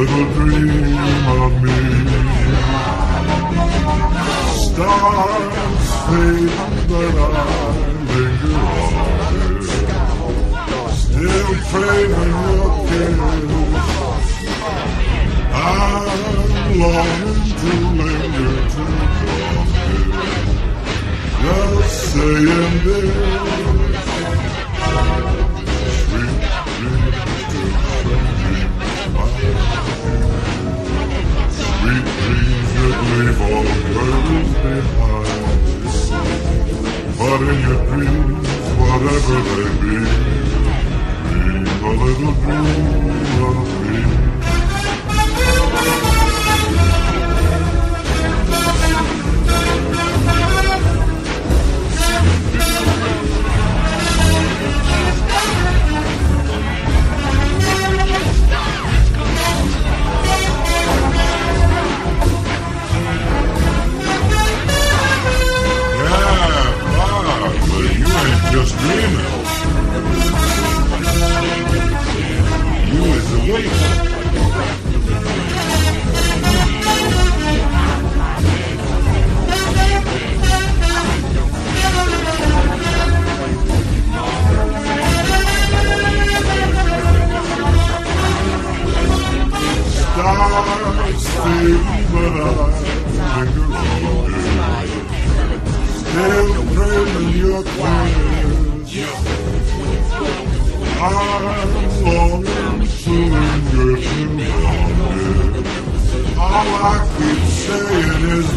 little dream of me. Stars fade, but I linger on. Still craving your kiss. I'm longing to linger to come here. Just saying this. Leave all worries behind. But in your dreams, whatever they be, dream a little dream of I'm longing to it. All I keep saying is.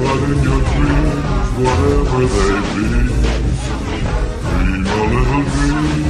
But in your dreams, whatever they be, dream a little dream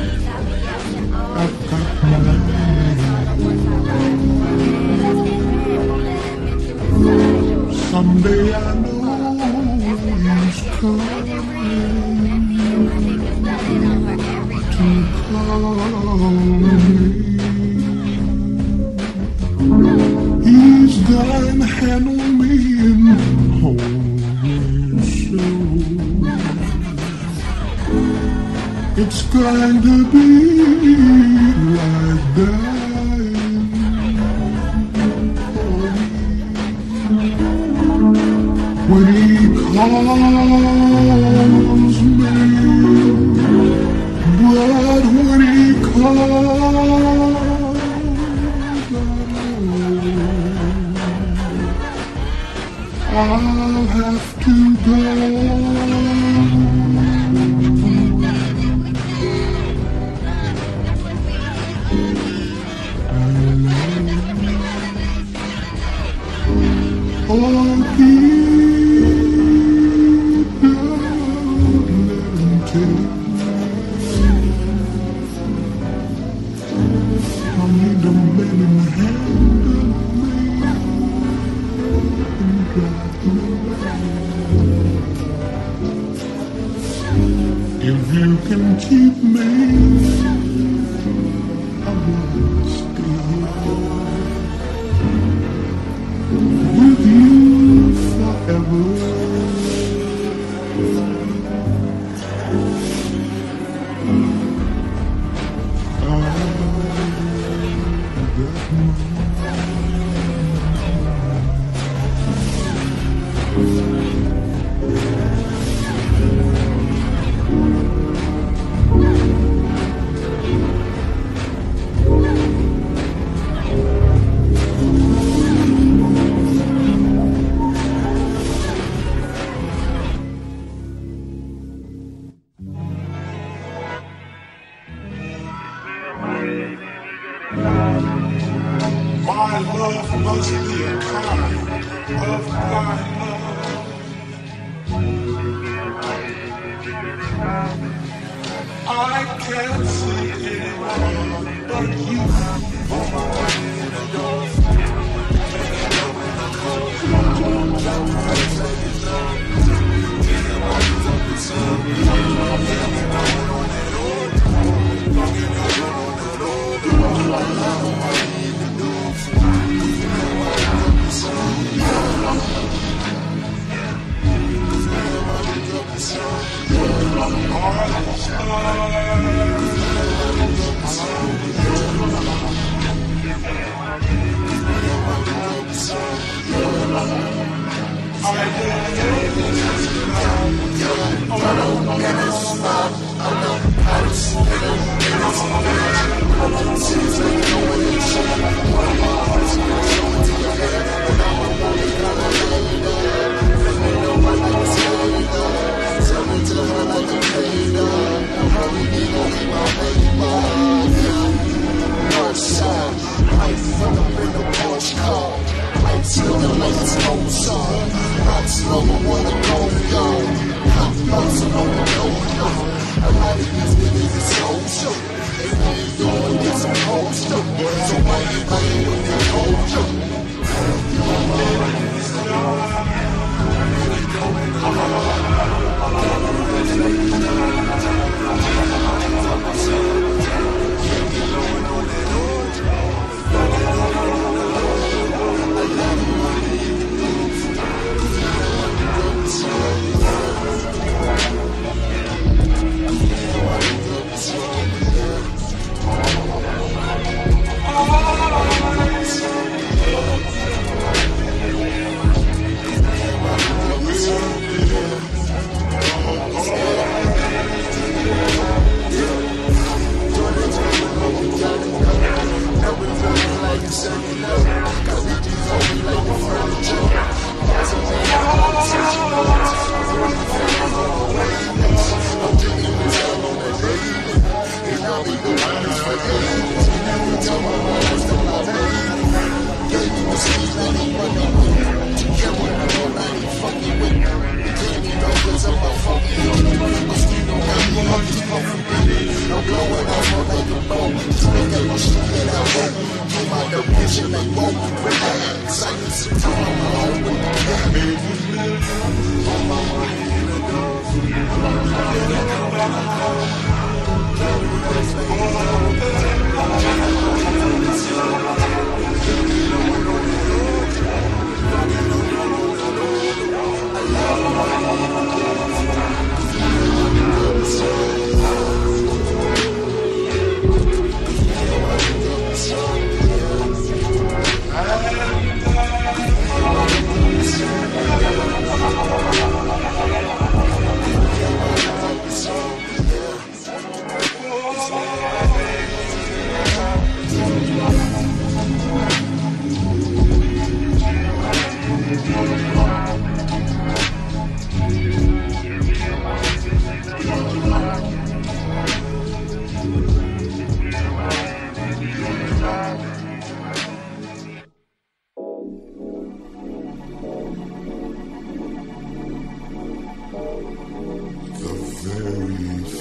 Someday I know he's coming to call me. He's gonna handle me and hold me. It's going to be like dying show.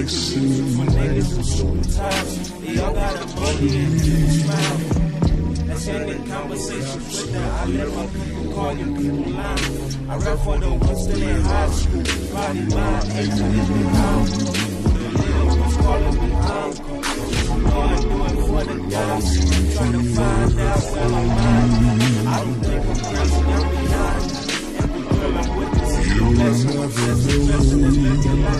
makes you money. Y'all got a money and you smile. Let's end with that. I let my people call you people lying. I rap for the ones still in high school. Body, mind, eight to live. The little I'm doing for the guys. Trying to don't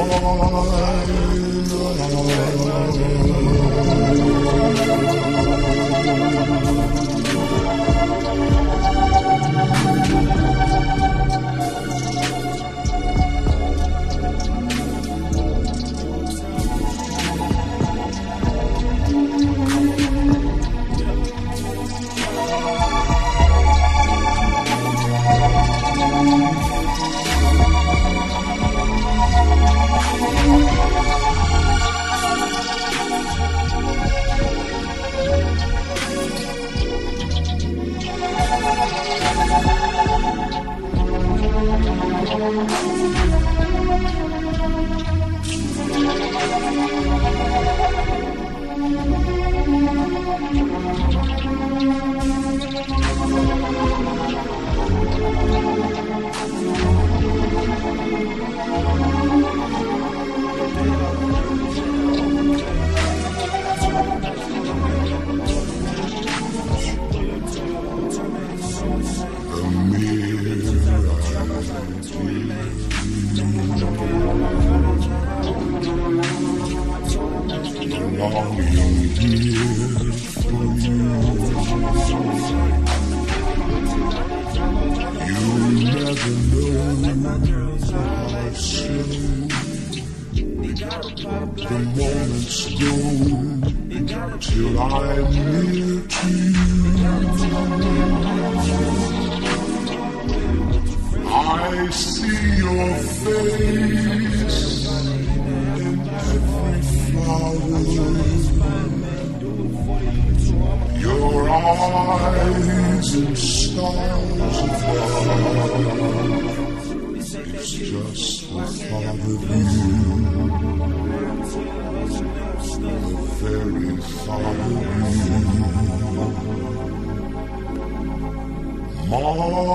I'm you. I see your face in every flower. Your eyes and stars above. It's just the thought of. The very thought of you. My love.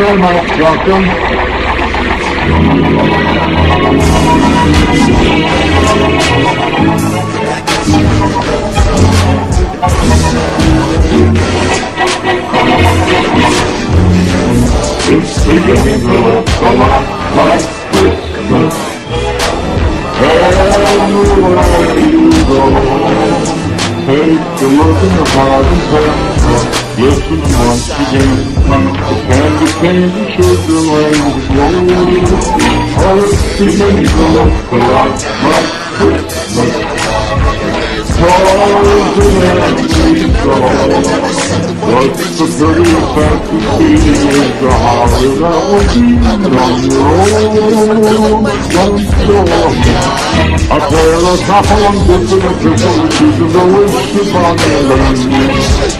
very much welcome. It's the beginning of a life Christmas. Everywhere you go, take a look in the heart and Listen once again, the band that came to children was lonely. All it became to look for life, my Christmas. Stars and empty stars. What's the prettiest fantasy is the horror that will be on your own front door. A pair of top on different different choosing the wish upon their land.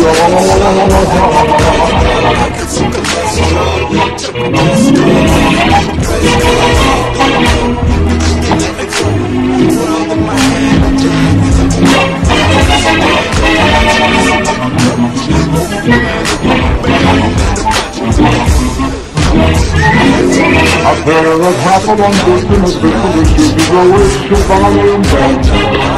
I better have half a long distance, but the wishes is always too far and down.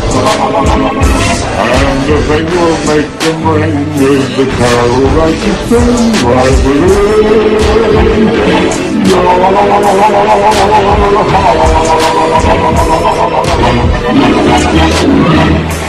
And the thing will make them ring with the car that you sing right within your.